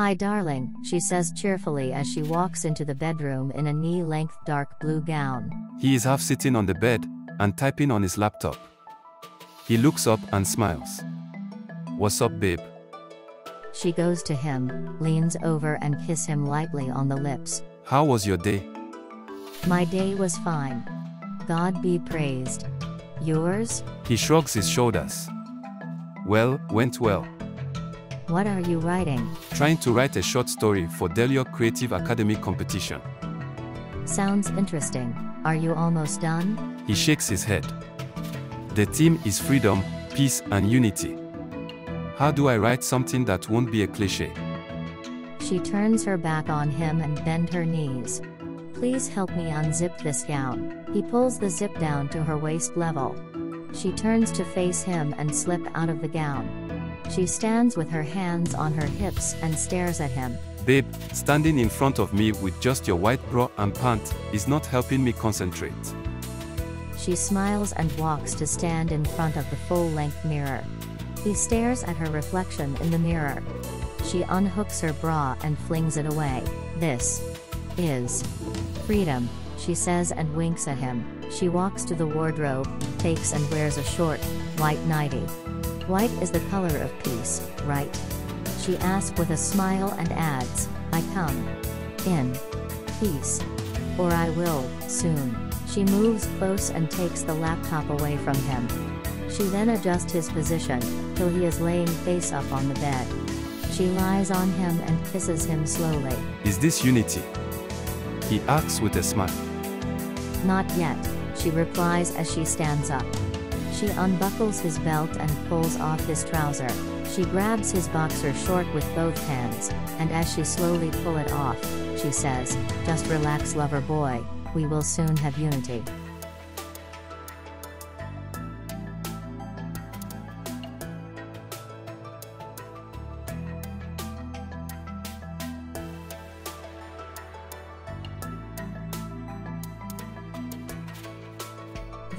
Hi darling, she says cheerfully as she walks into the bedroom in a knee-length dark blue gown. He is half sitting on the bed and typing on his laptop. He looks up and smiles. What's up, babe? She goes to him, leans over and kiss him lightly on the lips. How was your day? My day was fine. God be praised. Yours? He shrugs his shoulders. Well, went well. What are you writing? Trying to write a short story for Delio Creative Academy competition. Sounds interesting. Are you almost done? He shakes his head. The theme is freedom, peace, and unity. How do I write something that won't be a cliche? She turns her back on him and bend her knees. Please help me unzip this gown. He pulls the zip down to her waist level. She turns to face him and slip out of the gown. She stands with her hands on her hips and stares at him. Babe, standing in front of me with just your white bra and pant is not helping me concentrate. She smiles and walks to stand in front of the full-length mirror. He stares at her reflection in the mirror. She unhooks her bra and flings it away. This is freedom, she says and winks at him. She walks to the wardrobe, takes and wears a short, white nightie. White is the color of peace, right? She asks with a smile and adds, I come. In. Peace. Or I will, soon. She moves close and takes the laptop away from him. She then adjusts his position, till he is laying face up on the bed. She lies on him and kisses him slowly. Is this unity? He asks with a smile. Not yet, she replies as she stands up. She unbuckles his belt and pulls off his trouser. She grabs his boxer short with both hands, and as she slowly pull it off, she says, Just relax lover boy, we will soon have unity.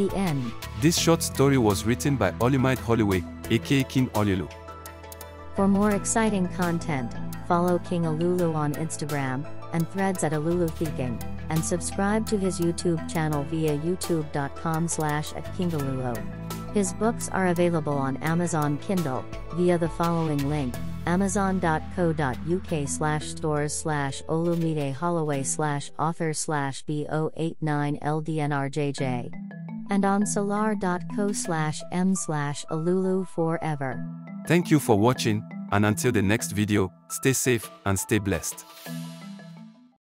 The end. This short story was written by Olumide Holloway, aka King Olulu. For more exciting content, follow King Olulu on Instagram, and threads at Olulu Thinking, and subscribe to his YouTube channel via youtube.com slash at kingolulu. His books are available on Amazon Kindle, via the following link, amazon.co.uk slash stores slash olumide holloway slash author slash bo89ldnrjj. And on selar.co slash m slash olulu forever. Thank you for watching, and until the next video, stay safe and stay blessed.